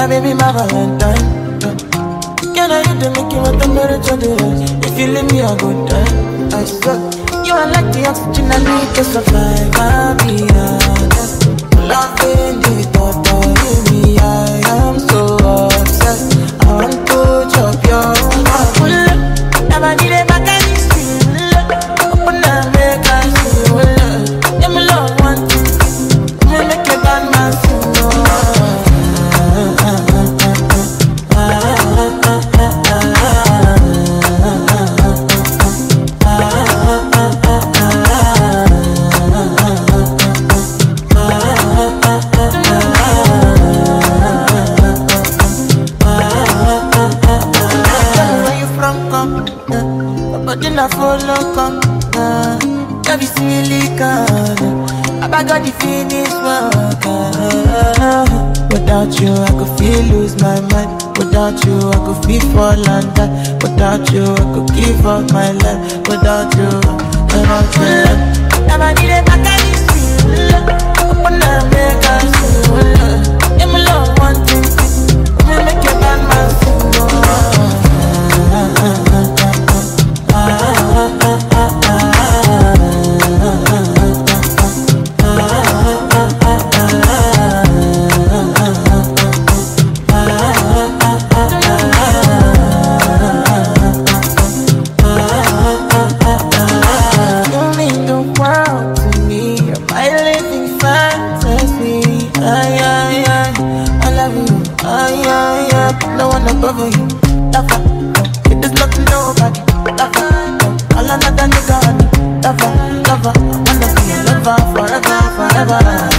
My baby, my valentine. Can I hit the make you my temperature rise? If you leave me, I go die. I swear. You are like the oxygen I need to survive. I'll be Uh, but I follow, come. Uh, every silly card. I got the finish work. Uh, without you, I could feel lose my mind. Without you, I could feel fall die. Without you, I could give up my life. Without you, without you. Never need a back up, no one above you. Lover, it is not nobody. Lover, all another nigga. Lover, lover, I wanna be a lover forever, forever.